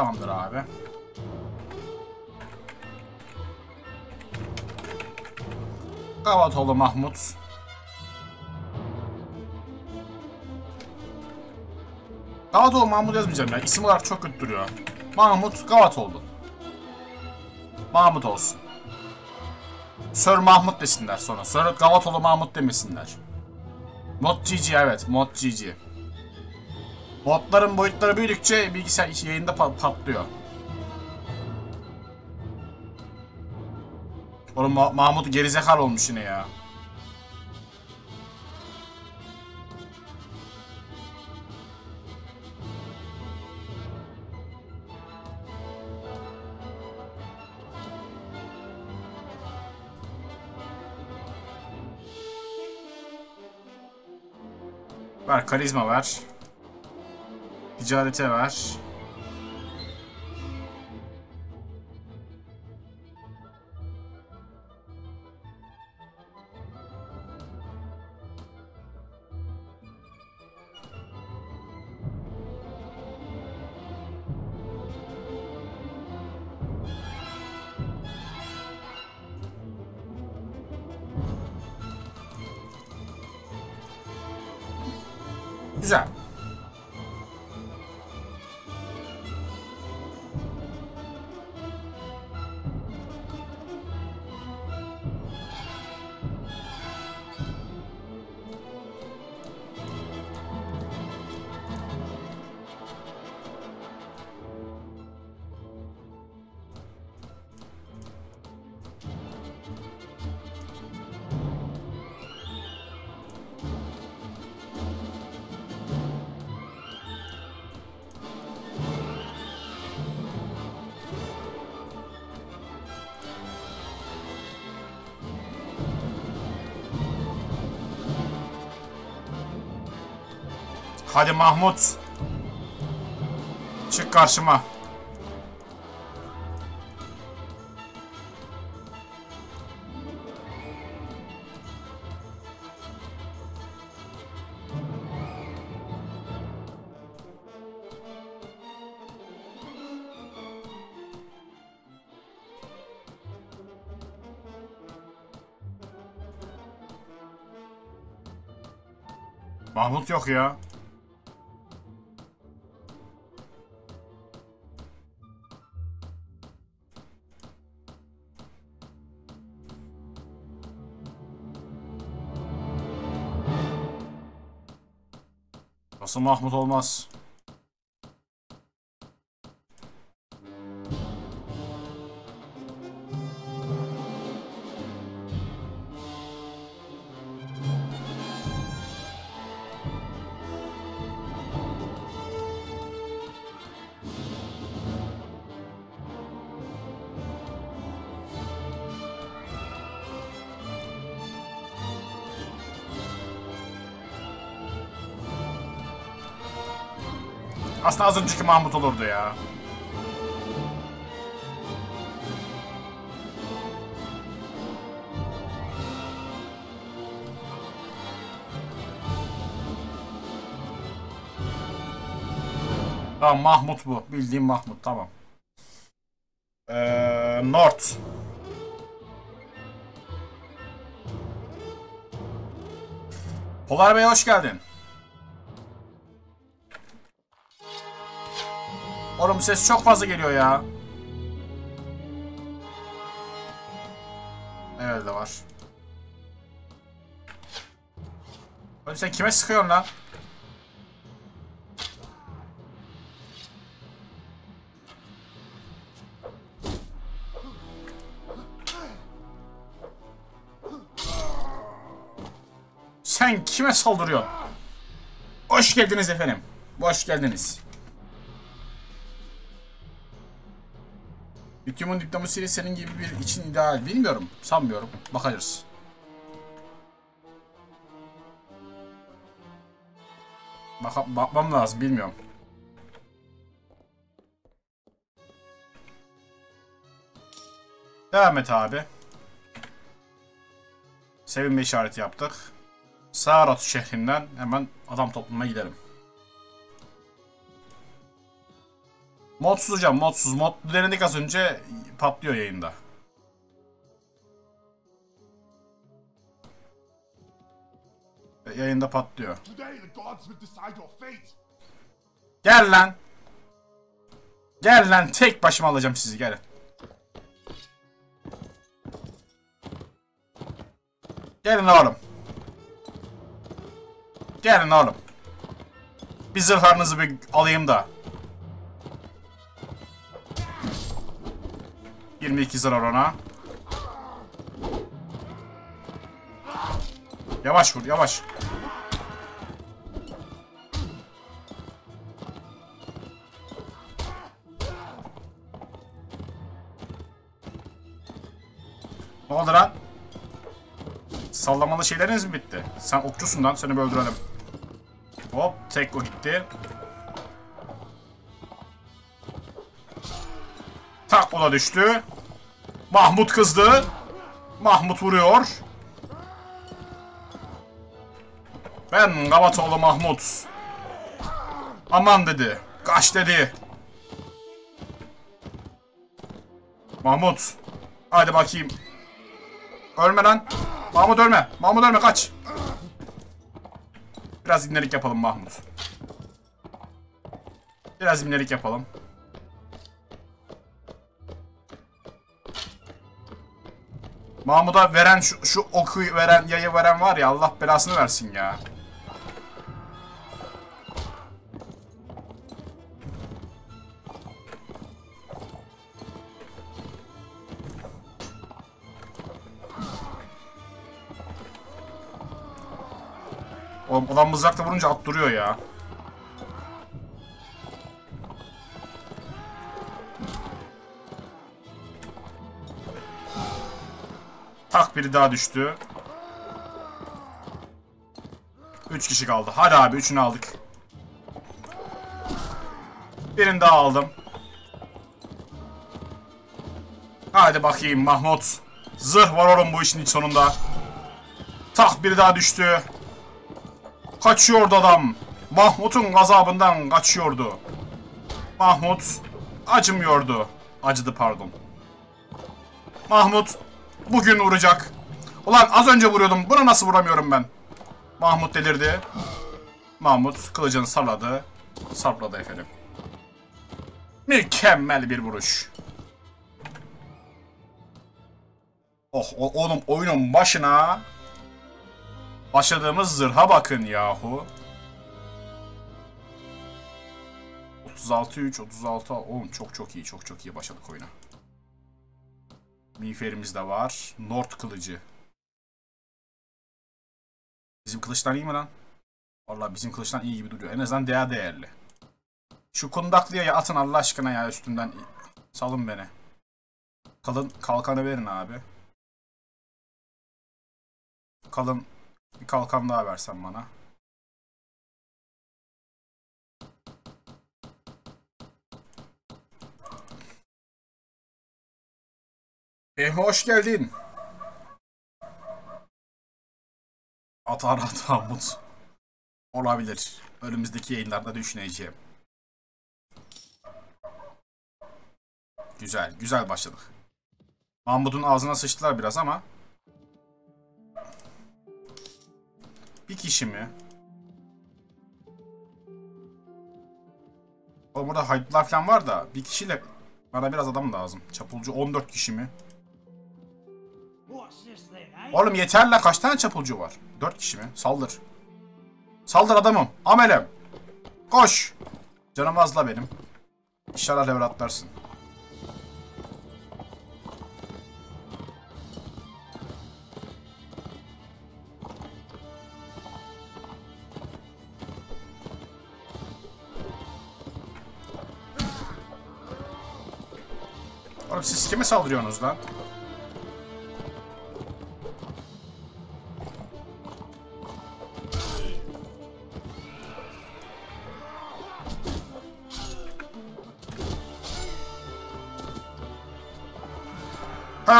Tamamdır abi. Kavatoğlu Mahmut. Kavatoğlu Mahmut yazmayacağım ya. İsim olarak çok kötü duruyor. Mahmut Kavatoğlu. Mahmut olsun. Sir Mahmut desinler sonra. Sir Kavatoğlu Mahmut demesinler. Mod GG evet. Mod GG. Modların boyutları büyüdükçe bilgisayar yayında pa- patlıyor. Oğlum Ma- Mahmut gerizekalı olmuş yine ya. Ver karizma ver. Ticarete ver. Hadi Mahmut. Çık karşıma. Mahmut yok ya. Nasıl Mahmut olmaz? Aslında az önceki Mahmut olurdu ya. Tamam Mahmut bu. Bildiğim Mahmut tamam. Ee, North. Polar Bey hoş geldin. Oğlum ses çok fazla geliyor ya. Evet de var. Oğlum sen kime sıkıyorsun lan? Sen kime saldırıyorsun? Hoş geldiniz efendim. Hoş geldiniz. Hükümün diplomasiyle senin gibi bir için ideal. Bilmiyorum. Sanmıyorum. Bakacağız. Bak bakmam lazım. Bilmiyorum. Devam et abi. Sevinme işareti yaptık. Sağrat şehrinden hemen adam toplumuna gidelim. Modsuz hocam modsuz. Mod denedik az önce patlıyor yayında. Yayında patlıyor. Gel lan. Gel lan tek başıma alacağım sizi gel. Gelin oğlum. Gelin oğlum. Bir zırhlarınızı bir alayım da. 22 zarar ona. Yavaş vur yavaş. Ne oldu lan? Sallamalı şeyleriniz mi bitti? Sen okçusun lan seni öldürelim. Hop tek o gitti. Tak o da düştü. Mahmut kızdı. Mahmut vuruyor. Ben Gavatoğlu Mahmut. Aman dedi. Kaç dedi. Mahmut. Hadi bakayım. Ölme lan. Mahmut ölme. Mahmut ölme kaç. Biraz inlerik yapalım Mahmut. Biraz inlerik yapalım. Mahmut'a veren şu, şu oku veren yayı veren var ya Allah belasını versin ya. Oğlum adam mızrakla vurunca at duruyor ya. Tak biri daha düştü. Üç kişi kaldı. Hadi abi üçünü aldık. Birini daha aldım. Hadi bakayım Mahmut. Zırh var oğlum bu işin sonunda. Tak biri daha düştü. Kaçıyordu adam. Mahmut'un gazabından kaçıyordu. Mahmut acımıyordu. Acıdı pardon. Mahmut bugün vuracak. Ulan az önce vuruyordum. Bunu nasıl vuramıyorum ben? Mahmut delirdi. Mahmut kılıcını salladı. Sarpladı efendim. Mükemmel bir vuruş. Oh oğlum oyunun başına Başladığımız zırha bakın yahu. 36 3 36 oğlum çok çok iyi çok çok iyi başladık oyuna. Miğferimiz de var. Nord kılıcı. Bizim kılıçtan iyi mi lan? Vallahi bizim kılıçtan iyi gibi duruyor. En azından değer değerli. Şu kundaklıya atın Allah aşkına ya üstünden. Salın beni. Kalın kalkanı verin abi. Kalın bir kalkan daha versen bana. E hoş geldin. Atar at Mahmut. Olabilir. Önümüzdeki yayınlarda düşüneceğim. Güzel, güzel başladık. Mahmut'un ağzına sıçtılar biraz ama Bir kişi mi? Oğlum burada hayıplar falan var da bir kişiyle bana biraz adam lazım. Çapulcu 14 kişi mi? Oğlum yeter la kaç tane çapulcu var? 4 kişi mi? Saldır. Saldır adamım. Amelem. Koş. Canım az la benim. İnşallah level atlarsın. Oğlum siz kime saldırıyorsunuz lan?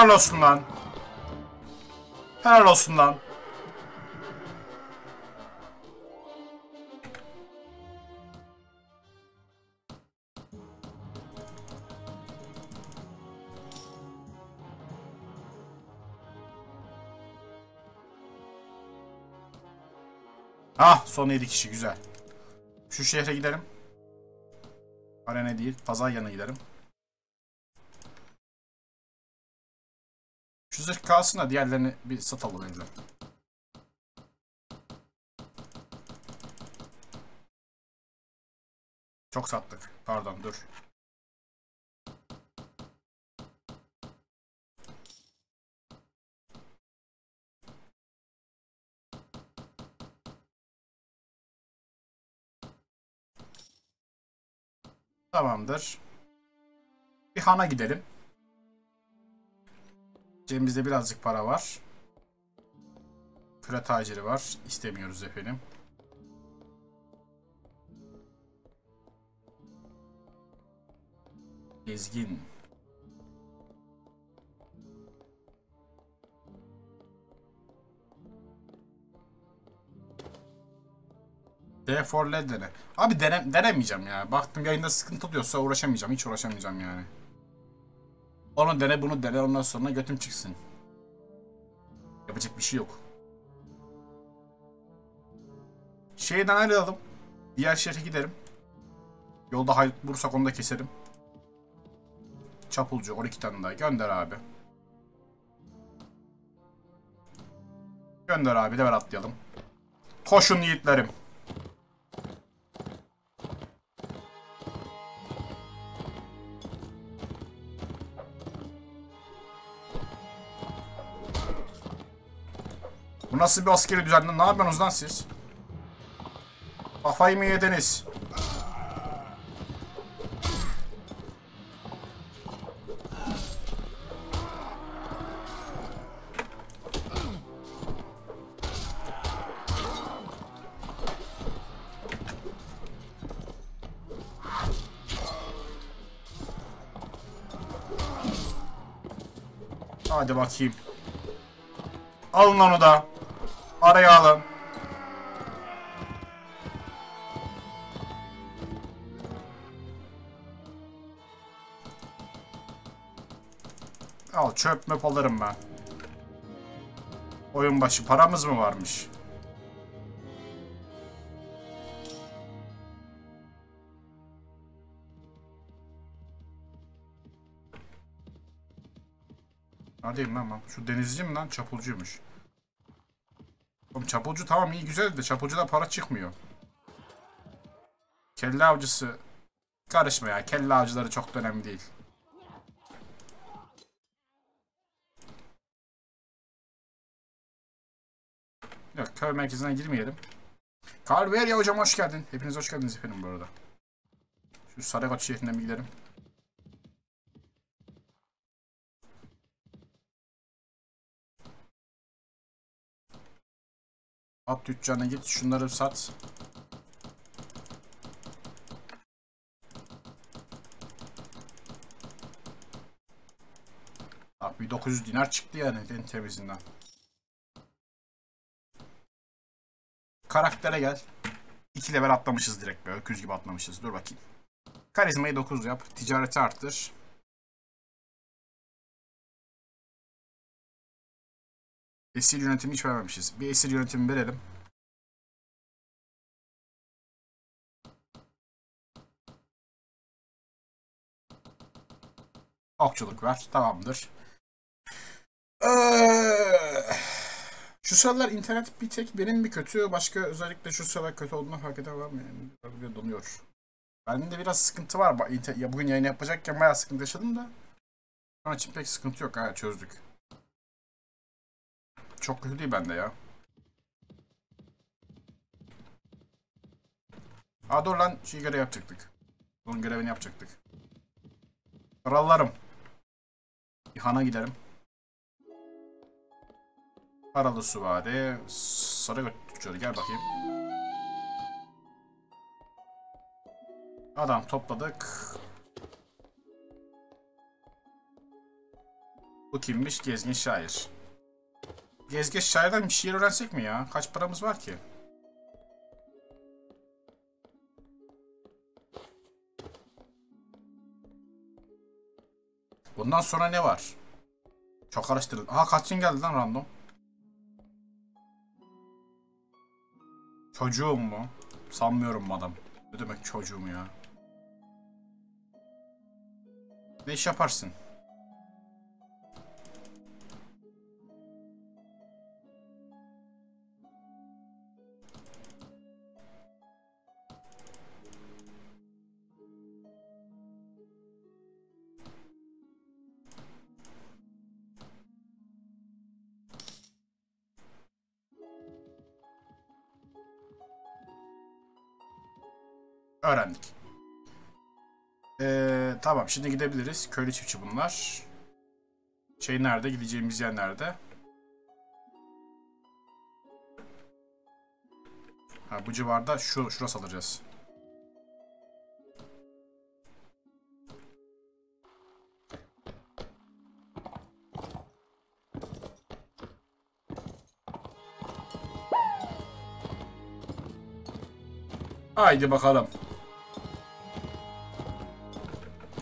Helal olsun lan. Helal olsun lan. Ah son 7 kişi güzel. Şu şehre gidelim. Arena değil pazar yanına gidelim. Kalsın da diğerlerini bir satalım elden. Çok sattık. Pardon dur. Tamamdır. Bir hana gidelim. Cebimizde birazcık para var. Küre taciri var. İstemiyoruz efendim. Gezgin. D for LED dene. Abi dene, denemeyeceğim ya. Baktım yayında sıkıntı oluyorsa uğraşamayacağım. Hiç uğraşamayacağım yani. Onu dene bunu dene ondan sonra götüm çıksın. Yapacak bir şey yok. Şeyden ayrılalım. Diğer şehre giderim. Yolda hayt bulursak onu da keserim. Çapulcu 12 tane daha gönder abi. Gönder abi de ver atlayalım. Koşun yiğitlerim. Nasıl bir askeri düzenli? Ne yapıyorsunuz lan siz? Kafayı mı yediniz? Hadi bakayım. Alın onu da. Araya alın. Al çöp möp alırım ben. Oyun başı paramız mı varmış? Neredeyim lan ben? Şu denizci mi lan? Çapulcuymuş. Çapulcu tamam iyi güzel de çapulcuda para çıkmıyor. Kelle avcısı karışma ya. Kelle avcıları çok önemli değil. Yok köy merkezine girmeyelim. Calveria hocam hoş geldin. Hepiniz hoş geldiniz efendim bu arada. Şu Saragot şehrine bir gidelim. At dükkanına git şunları sat. Abi bir 900 dinar çıktı yani en temizinden. Karaktere gel. 2 level atlamışız direkt böyle. Öküz gibi atlamışız. Dur bakayım. Karizmayı 9 yap. Ticareti arttır. Esir yönetimi hiç vermemişiz. Bir esir yönetimi verelim. Okçuluk ver. Tamamdır. Ee, şu sıralar internet bir tek benim mi kötü? Başka özellikle şu sıralar kötü olduğunu fark eden var mı? Yani donuyor. Bende biraz sıkıntı var. Ya bugün yayın yapacakken bayağı sıkıntı yaşadım da. An için pek sıkıntı yok. Ha çözdük. Çok kötü değil bende ya. Aa dur lan şey görev yapacaktık. Bunun görevini yapacaktık. Krallarım. İhan'a gidelim. Paralı süvari. Sarı götürücü gel bakayım. Adam topladık. Bu kimmiş? Gezgin şair. Gezgeç şairden bir şiir öğrensek mi ya? Kaç paramız var ki? Bundan sonra ne var? Çok araştırdım. Aha kaçın geldi lan random. Çocuğum mu? Sanmıyorum adam. Ne demek çocuğum ya? Ne iş yaparsın? Şimdi gidebiliriz. Köylü çiftçi bunlar. Şey nerede? Gideceğimiz yer nerede? Ha bu civarda şu şurası alacağız. Haydi bakalım.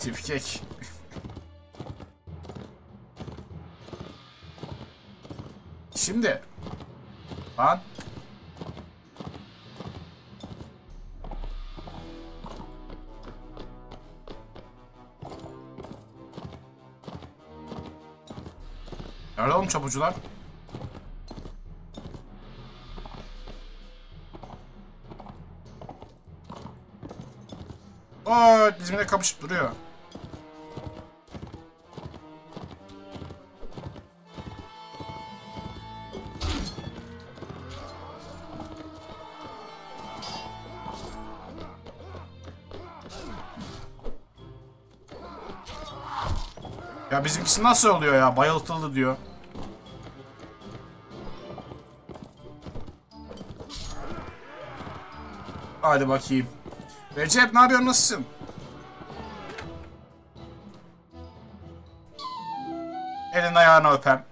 Tifkek. Şimdi. Lan. Nerede oğlum çapucular? Aa, bizimle kapışıp duruyor. Ya bizimkisi nasıl oluyor ya? Bayıltıldı diyor. Hadi bakayım. Recep ne yapıyorsun? Nasılsın? Elin ayağını öpem.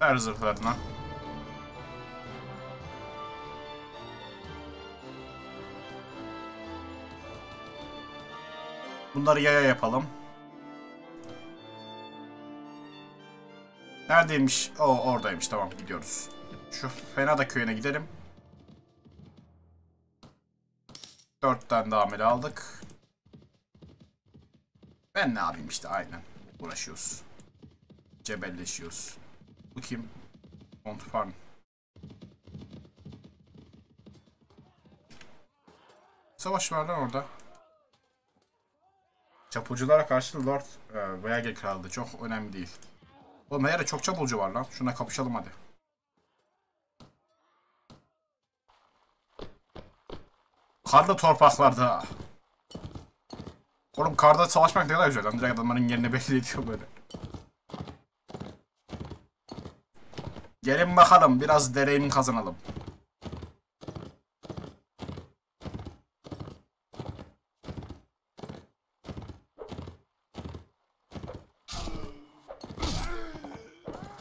Ver zırhlarına. Bunları yaya yapalım. Neredeymiş? O oradaymış. Tamam gidiyoruz. Şu Fenada köyüne gidelim. Dört tane daha amele aldık. Ben ne yapayım işte aynen. Uğraşıyoruz. Cebelleşiyoruz. Bu kim? Mont Farm. Savaş var lan orada. Çapulculara karşı Lord e, Veage kraldı. Çok önemli değil. Oğlum her yerde çok çapulcu var lan. Şuna kapışalım hadi. Karlı torpaklarda. Oğlum karda savaşmak ne kadar güzel lan. Direkt adamların yerini belli ediyor böyle. Gelin bakalım biraz deneyim kazanalım.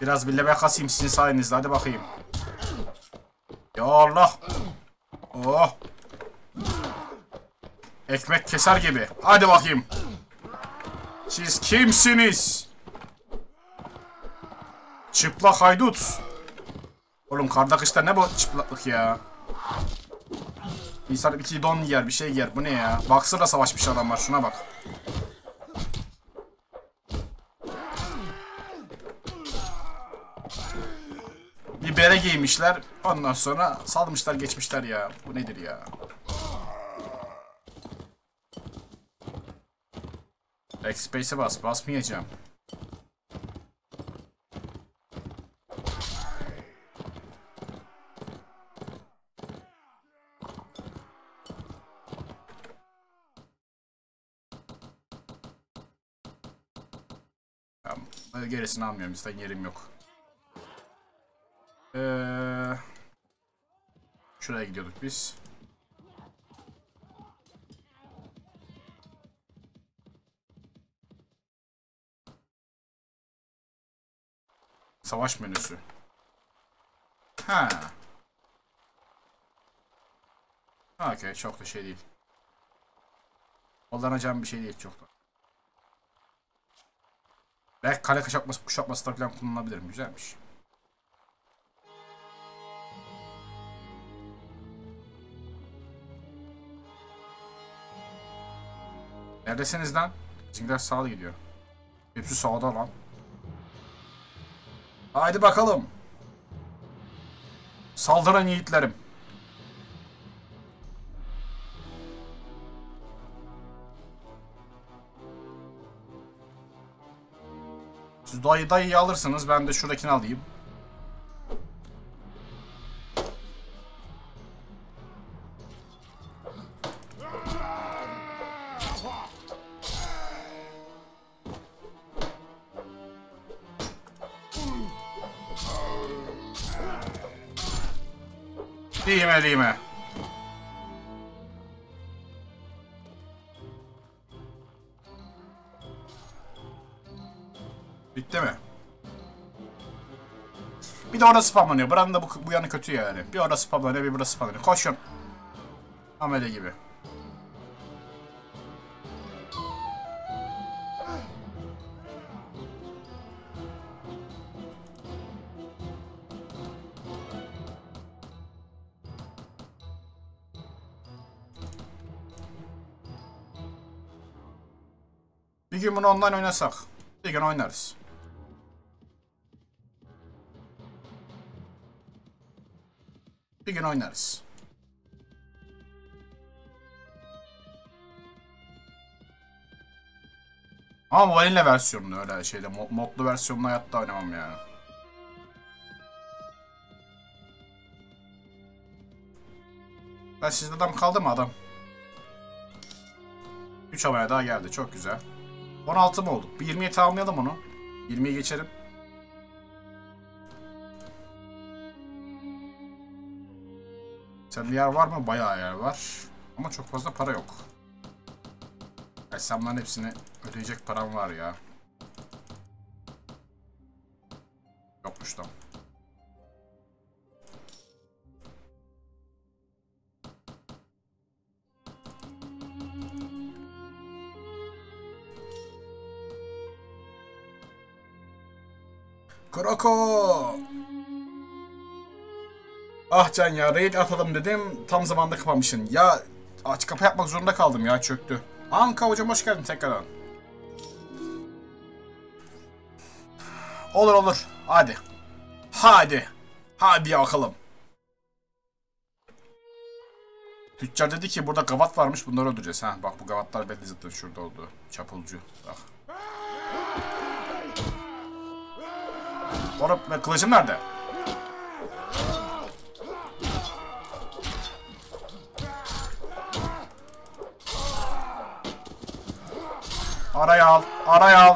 Biraz billeme kasayım sizin sayenizde hadi bakayım. Ya Allah. Oh. Ekmek keser gibi. Hadi bakayım. Siz kimsiniz? Çıplak haydut. Oğlum karda kışta ne bu çıplaklık ya? İnsan iki don giyer, bir şey giyer. Bu ne ya? Baksırla savaşmış adamlar. Şuna bak. Giymişler. Ondan sonra salmışlar geçmişler ya. Bu nedir ya? Backspace'e bas. Basmayacağım. Gerisini almıyorum. Zaten yerim yok. Şuraya gidiyorduk biz. Savaş menüsü. Ha. Okey çok da şey değil. Kullanacağım bir şey değil çok da. Belki kale kuşatması, kuşatması da falan kullanılabilirim. Güzelmiş. Neredesiniz lan? Bizimkiler sağa gidiyor. Hepsi sağda lan. Haydi bakalım. Saldırın yiğitlerim. Siz dayı dayıyı alırsınız ben de şuradakini alayım. Lime lime. Bitti mi? Bir de orada spamlanıyor. Buranın da bu, bu yanı kötü yani. Bir orada spamlanıyor, bir burada spamlanıyor. Koşun. Amele gibi. Gün bunu online oynasak. Bir gün oynarız. Bir gün oynarız. Ama vanilla versiyonunu öyle şeyde mod- modlu versiyonunu hayatta oynamam yani. Ben sizde adam kaldı mı adam? 3 havaya daha geldi çok güzel. 16 mı olduk? Bir 20'ye tamamlayalım onu. 20'ye geçelim. Sende yer var mı? Bayağı yer var. Ama çok fazla para yok. Essamların hepsini ödeyecek param var ya. Kroko! Ah Can ya raid atalım dedim tam zamanda kapamışsın. Ya aç kapı yapmak zorunda kaldım ya çöktü. Anka hocam hoş geldin tekrardan. Olur olur hadi. Hadi. Hadi bakalım. Tüccar dedi ki burada gavat varmış bunları öldüreceğiz. Ha bak bu gavatlar belli zaten şurada oldu. Çapulcu. Bak. Oğlum ben kılıcım nerede? Araya al, araya al.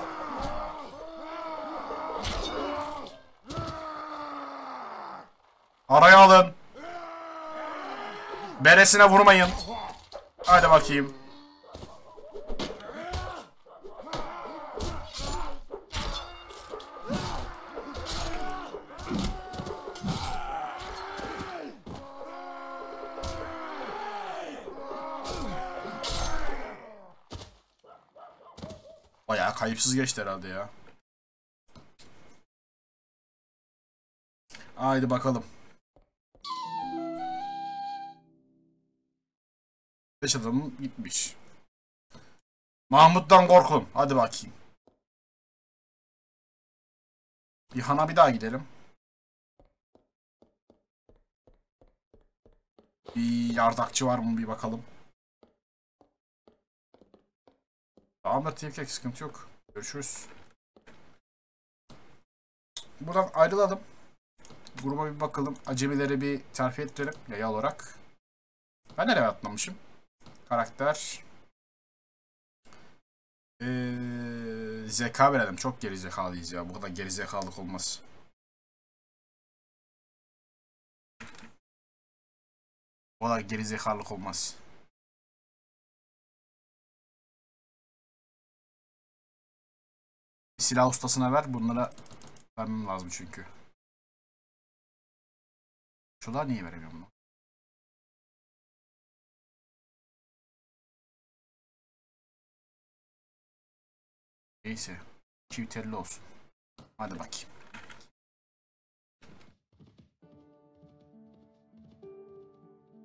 Araya alın. Beresine vurmayın. Hadi bakayım. Kayıpsız geçti herhalde ya. Haydi bakalım. Beş adamım gitmiş. Mahmut'tan korkun. Hadi bakayım. Bir hana bir daha gidelim. Bir yardakçı var mı bir bakalım. Tamam da TFK sıkıntı yok. Görüşürüz. Buradan ayrılalım. Gruba bir bakalım. Acemilere bir terfi ettirelim yaya olarak. Ben nereye atlamışım? Karakter. Ee, zeka verelim. Çok geri zekalıyız ya. Bu kadar geri zekalık olmaz. Bu kadar geri zekalık olmaz. Silah ustasına ver. Bunlara vermem lazım çünkü. Şunlar niye veremiyorum lan? Neyse. Çivitelli olsun. Hadi bakayım.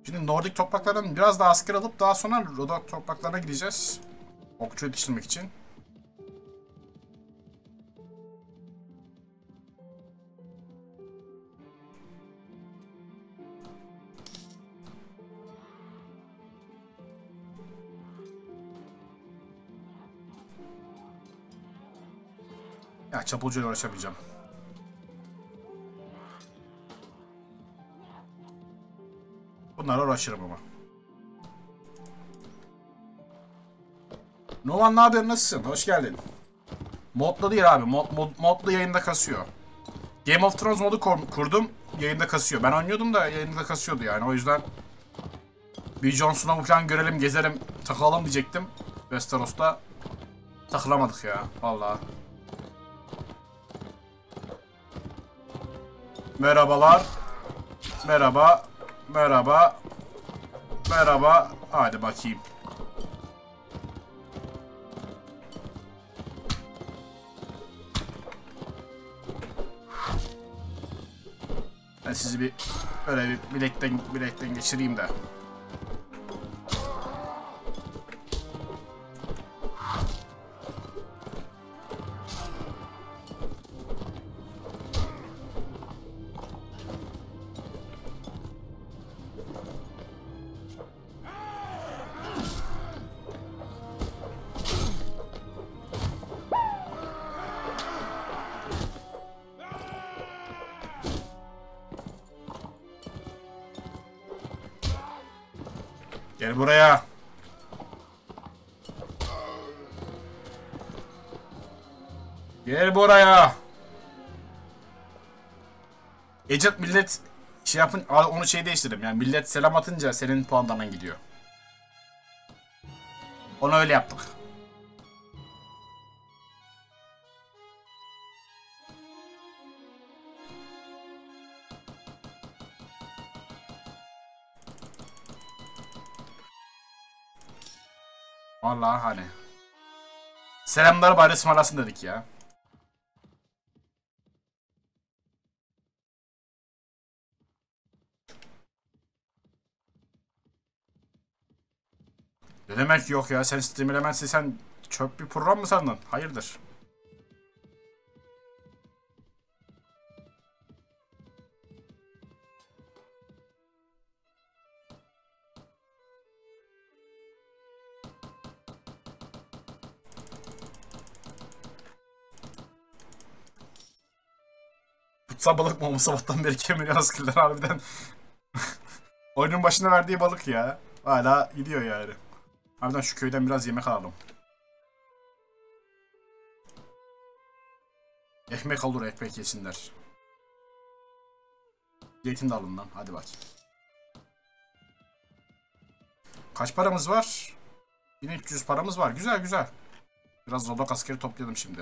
Şimdi Nordik topraklardan biraz daha asker alıp daha sonra Rodak topraklarına gideceğiz. Okçu yetiştirmek için. Çapulcuyla uğraşamayacağım. Bunlarla uğraşırım ama. Novan ne haber nasılsın? Hoş geldin. Modlu değil abi. Mod, mod, modlu yayında kasıyor. Game of Thrones modu kur- kurdum. Yayında kasıyor. Ben oynuyordum da yayında kasıyordu yani. O yüzden bir Jon Snow'u falan görelim, gezelim, takılalım diyecektim. Westeros'ta takılamadık ya. Vallahi. Merhabalar. Merhaba. Merhaba. Merhaba. Hadi bakayım. Ben sizi bir böyle bir bilekten bilekten geçireyim de. Millet şey yapın onu şey değiştirdim yani millet selam atınca senin puanlarından gidiyor. Onu öyle yaptık. Vallahi hani. Selamlar bari ısmarlasın dedik ya. Demek yok ya sen stream elementsi sen çöp bir program mı sandın? Hayırdır? Kutsal balık mı olmuş sabahtan beri kemiriyor skiller harbiden. Oyunun başına verdiği balık ya. Hala gidiyor yani. Harbiden şu köyden biraz yemek alalım. Ekmek olur ekmek yesinler. Zeytin de alın lan. Hadi bak. Kaç paramız var? 1300 paramız var. Güzel güzel. Biraz Zodok askeri toplayalım şimdi.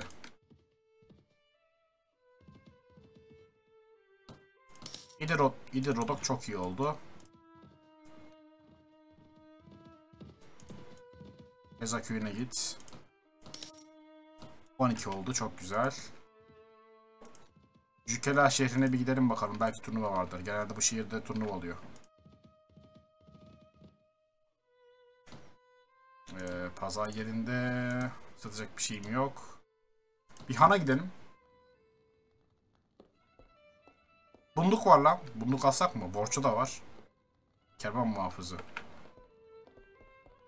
İdi, Rod İdi Rodok çok iyi oldu. Eza köyüne git. 12 oldu çok güzel. Jükela şehrine bir gidelim bakalım. Belki turnuva vardır. Genelde bu şehirde turnuva oluyor. Ee, pazar yerinde satacak bir şeyim yok. Bir hana gidelim. Bunduk var lan. Bunduk alsak mı? Borçlu da var. Kervan muhafızı.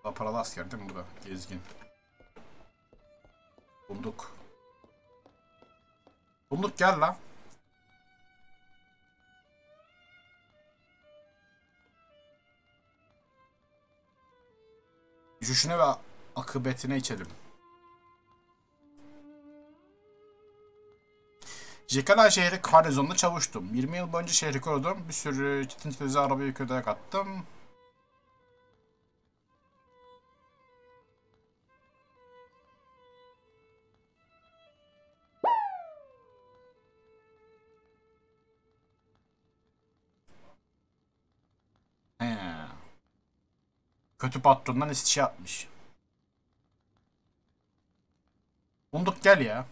Daha paralı asker değil mi bu da? Gezgin. Bunduk. Bunduk gel lan. Düşüşüne ve akıbetine içelim. Jekala şehri Karizon'da çavuştum. 20 yıl boyunca şehri korudum. Bir sürü çetin arabayı kötüye kattım. He. Kötü patrondan istişe atmış. Bunduk gel ya.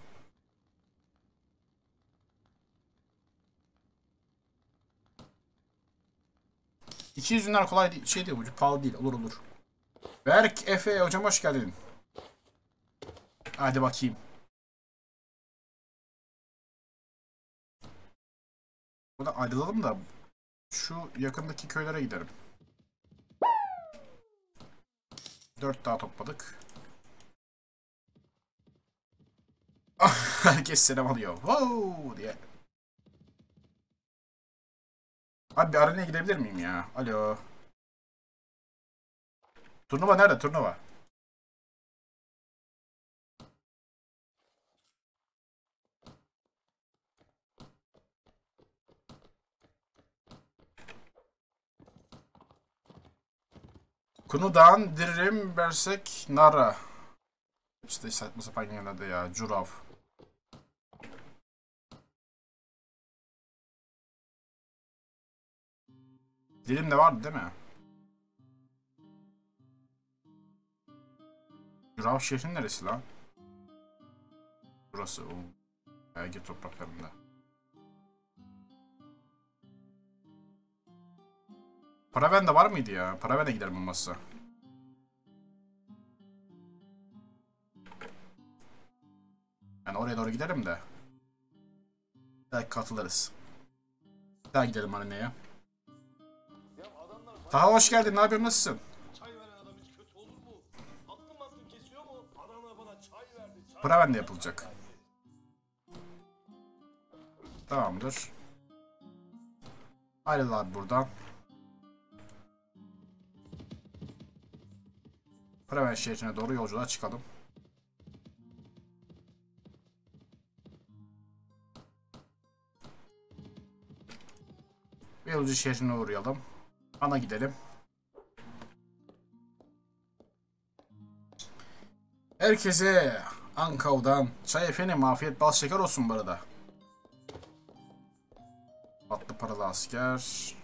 İki yüzünden kolay değil, şey değil bu pahalı değil olur olur. Berk Efe hocam hoş geldin. Hadi bakayım. Buradan ayrılalım da şu yakındaki köylere gidelim. Dört daha topladık. Herkes selam alıyor. Wow diye. Abi bir arenaya gidebilir miyim ya? Alo. Turnuva nerede? Turnuva. Kunudan Dirim Bersek Nara. İşte saçma sapan yerlerde ya. Curav. Dilim de vardı değil mi? Curav şehrin neresi lan? Burası o. Ege topraklarında. Para bende var mıydı ya? Para bende giderim olmazsa. Yani oraya doğru giderim de. Belki katılırız. Daha gidelim arenaya. Taha hoş geldin. Ne yapıyorsun? Nasılsın? Para bende yapılacak. Tamamdır. Ayrıl abi buradan. Preven şehrine doğru yolculuğa çıkalım. Yolcu şehrine uğrayalım. Ana gidelim. Herkese Ankav'dan çay efendim afiyet bal şeker olsun bu arada. Atlı paralı asker.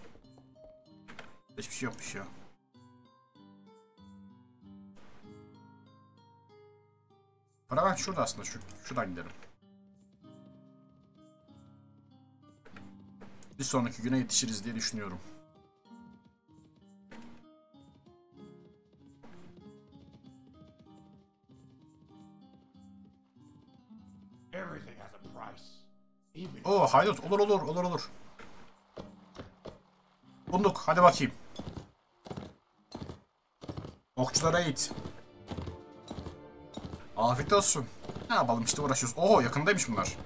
Hiçbir şey yokmuş ya. Para ben şurada aslında şu şuradan gidelim. Bir sonraki güne yetişiriz diye düşünüyorum. Oo haydut olur olur olur olur. Bunduk hadi bakayım. Okçulara eğit. Afiyet olsun. Ne yapalım işte uğraşıyoruz. Oo yakındaymış bunlar.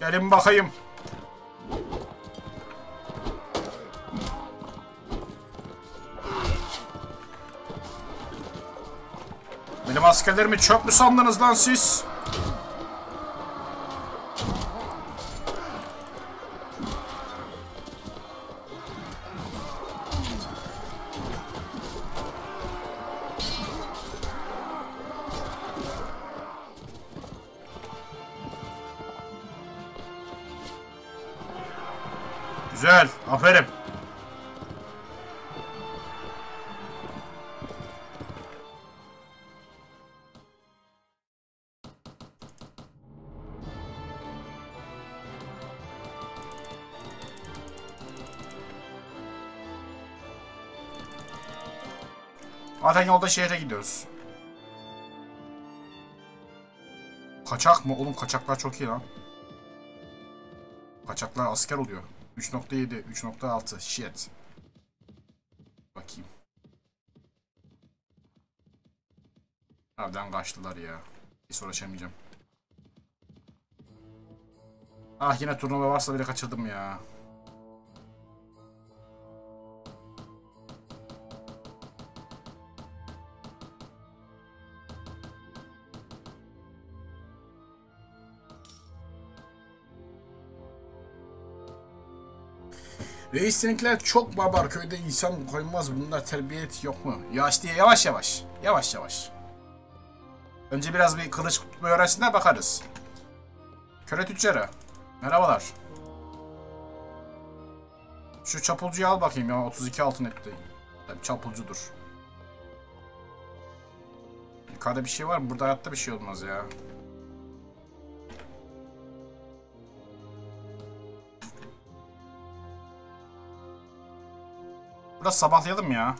Gelin bakayım. Benim askerlerimi çöp mü sandınız lan siz? Zaten yolda şehre gidiyoruz. Kaçak mı? Oğlum kaçaklar çok iyi lan. Kaçaklar asker oluyor. 3.7, 3.6. Shit. Bakayım. Nereden kaçtılar ya? Hiç uğraşamayacağım. Ah yine turnuva varsa bile kaçırdım ya. Reis seninkiler çok barbar köyde insan koymaz bunlar terbiyet yok mu? Ya işte yavaş yavaş. Yavaş yavaş. Önce biraz bir kılıç tutmayı öğrensinler bakarız. Köre tüccarı. Merhabalar. Şu çapulcuyu al bakayım ya 32 altın etti. Tabii çapulcudur. Yukarıda bir şey var mı? Burada hayatta bir şey olmaz ya. Biraz sabahlayalım ya.